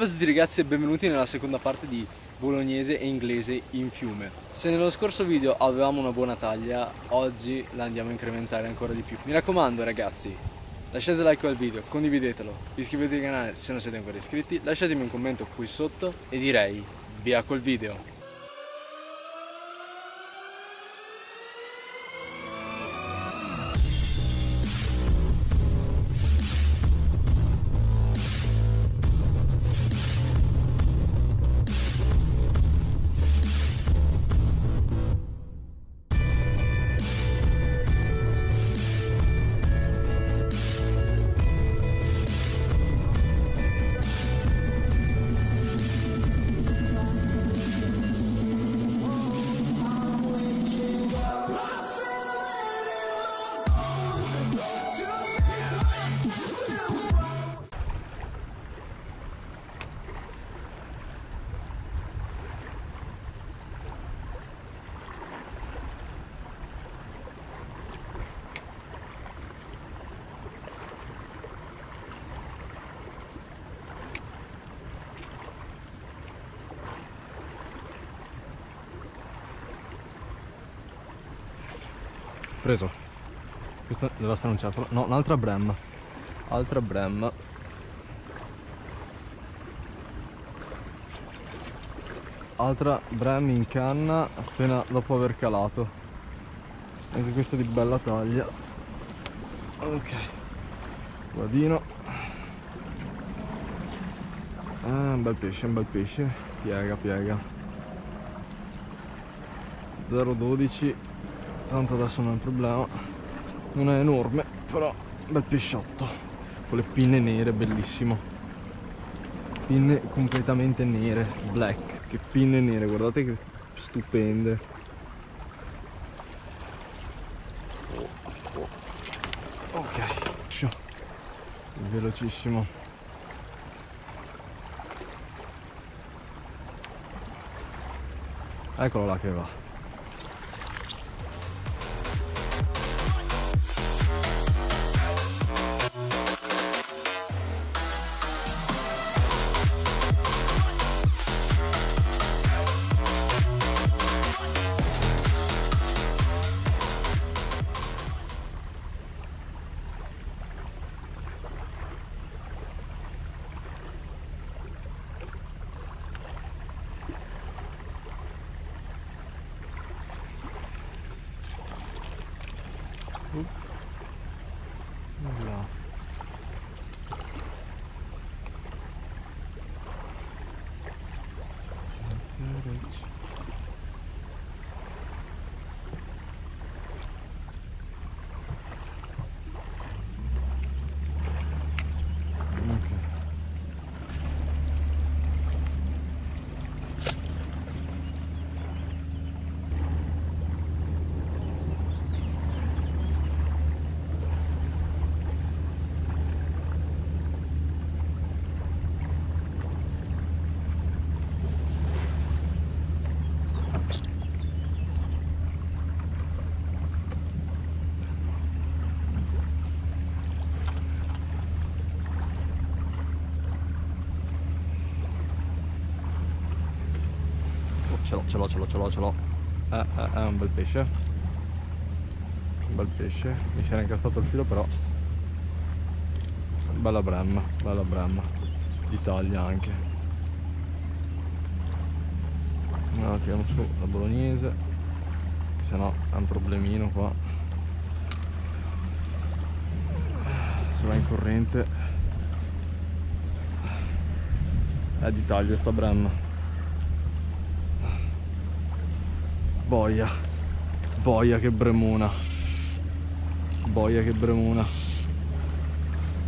Salve a tutti ragazzi e benvenuti nella seconda parte di bolognese e inglese in fiume. Se nello scorso video avevamo una buona taglia, oggi la andiamo a incrementare ancora di più. Mi raccomando ragazzi, lasciate like al video, condividetelo, iscrivetevi al canale se non siete ancora iscritti, lasciatemi un commento qui sotto e direi via col video. Preso. Questa deve essere un certo. No, un'altra brem. Altra brem. Altra brem in canna appena dopo aver calato. Anche questa di bella taglia. Ok. Guadino. Ah, un bel pesce, un bel pesce. Piega, piega. 0,12 tanto adesso non è un problema. Non è enorme però bel pesciotto. Con le pinne nere bellissimo. Pinne completamente nere black. Che pinne nere guardate che stupende. Ok velocissimo. Eccolo là che va ce l'ho, ce l'ho, ce l'ho, ce l'ho, ce l'ho. Eh, eh, è un bel pesce. Un bel pesce. Mi si era incastrato il filo però. Bella bremma, bella bremma. D'Italia anche. No, tiriamo su la bolognese. Se no è un problemino qua. Se va in corrente. È d'Italia sta bremma. Boia. Boia che bremona. Boia che bremona.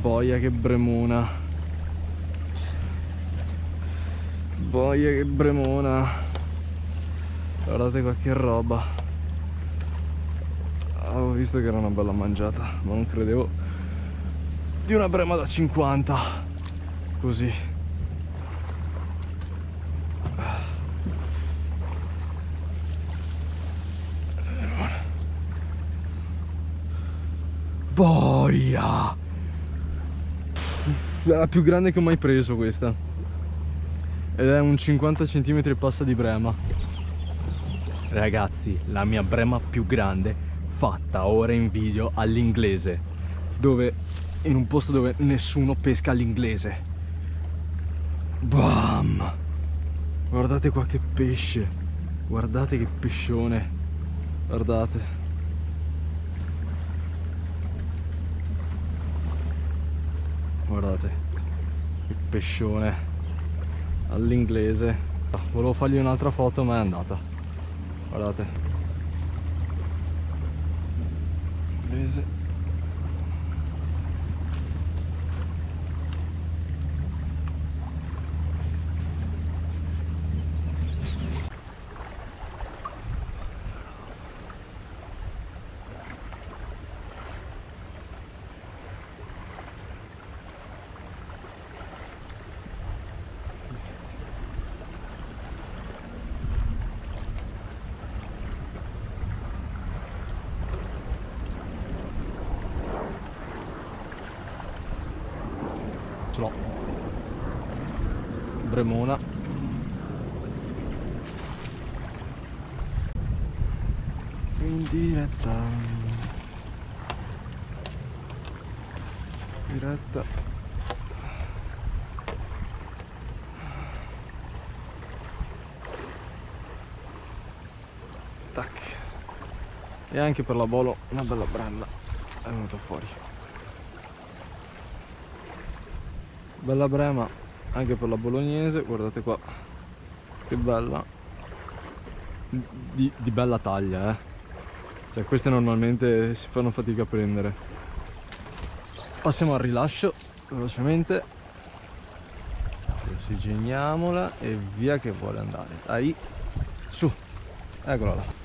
Boia che bremona. Boia che bremona. Guardate qua che roba. Avevo visto che era una bella mangiata, ma non credevo di una brema da 50. Così. Boia! La più grande che ho mai preso questa. ed è un 50 cm e passa di brema. Ragazzi, la mia brema più grande fatta ora in video all'inglese, dove in un posto dove nessuno pesca all'inglese. Bam! Guardate qua che pesce. Guardate che pescione. Guardate. Guardate. Che pescione. All'inglese. Volevo fargli un'altra foto ma è andata. Guardate. Inglese. L'ho Bremona. In diretta. Diretta. Tac. E anche per la bolo una bella branda è venuta fuori bella brema anche per la bolognese guardate qua. Che bella. Di, di bella taglia eh. Cioè queste normalmente si fanno fatica a prendere. Passiamo al rilascio velocemente. Osigeniamola e via che vuole andare. Dai su. Eccola là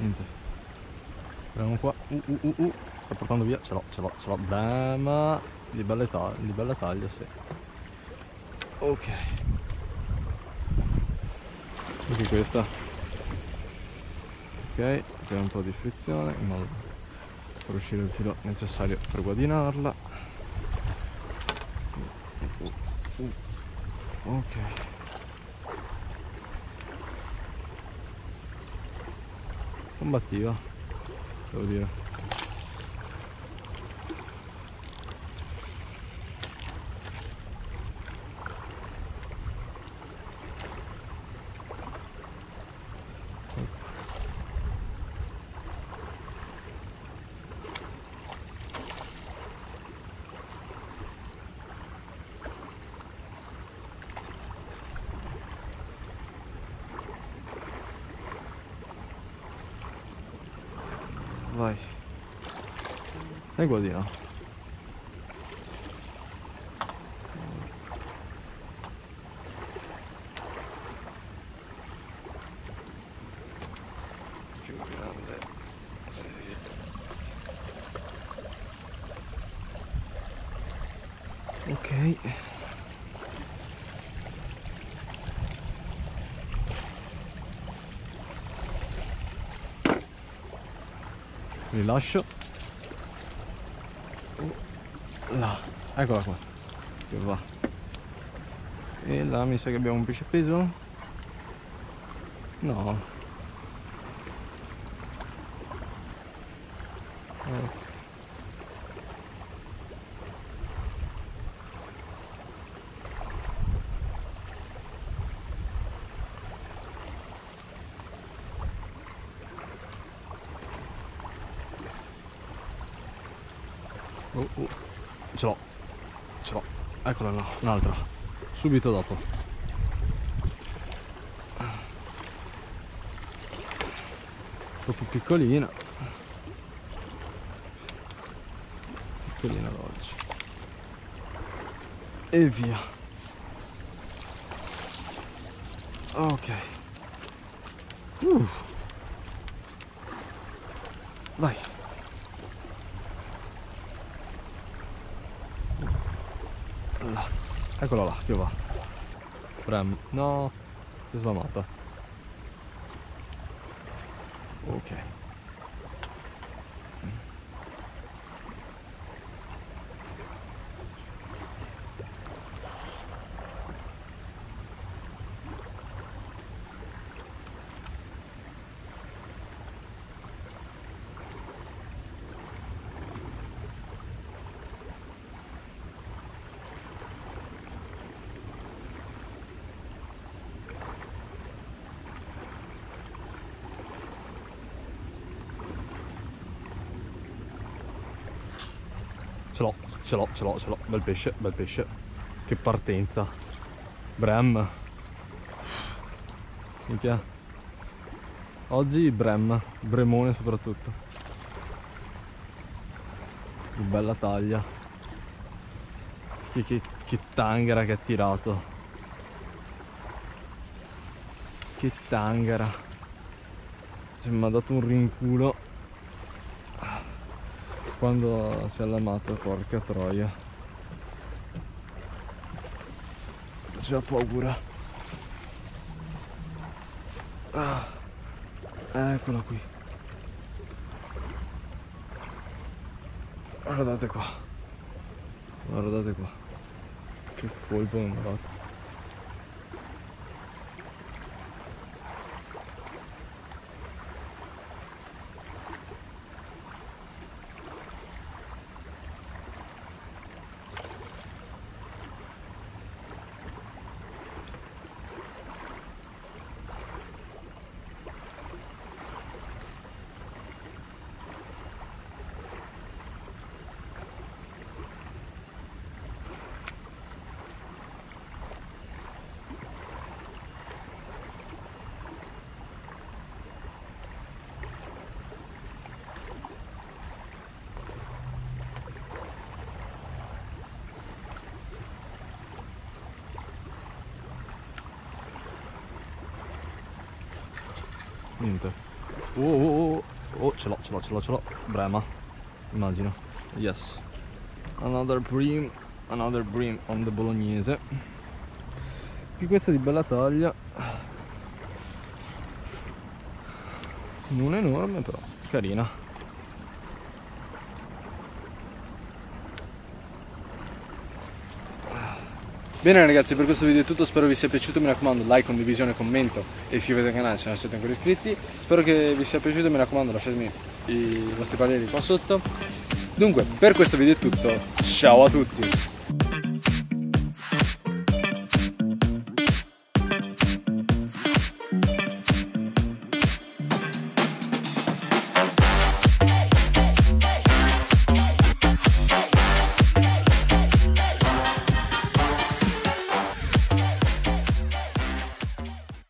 niente Vediamo qua. Uh, uh, uh, uh. sta portando via. Ce l'ho ce l'ho ce l'ho. Brema di bella, taglia, di bella taglia sì. Ok. Anche questa. Ok c'è un po' di frizione in modo far uscire il filo necessario per guadinarla. Ok. Combattiva Oh you. Vai. E guadino più grande ok rilascio là. Eccola qua. Che va. E là mi sa che abbiamo un pesce appeso? No Oh, oh. Ce l'ho. Ce l'ho. Eccola là, un'altra. Subito dopo. Un piccolina. Piccolina oggi. E via. Ok. Uh. Vai. Là. Eccola là, che va. Prem. No, si è slamata. Ok. Ce l'ho, ce l'ho, ce l'ho, ce l'ho. Bel pesce, bel pesce. Che partenza. Brem. Minchia. Oggi Brem, Bremone soprattutto. Che bella taglia. Che, che, che tangara che ha tirato. Che tangara. Cioè, mi ha dato un rinculo quando si è allamato, porca troia. C'è paura. Ah, eccola qui. Guardate qua. Guardate qua. Che colpo mi ha. Niente. Oh, oh, oh, oh, ce l'ho, ce l'ho, ce l'ho, ce l'ho. Brema, immagino. Yes. Another bream, another bream on the bolognese. Anche questa di bella taglia. Non enorme però, carina. Bene ragazzi per questo video è tutto, spero vi sia piaciuto, mi raccomando like, condivisione, commento e iscrivetevi al canale se non siete ancora iscritti. Spero che vi sia piaciuto, mi raccomando lasciatemi i vostri pareri qua sotto. Dunque, per questo video è tutto, ciao a tutti!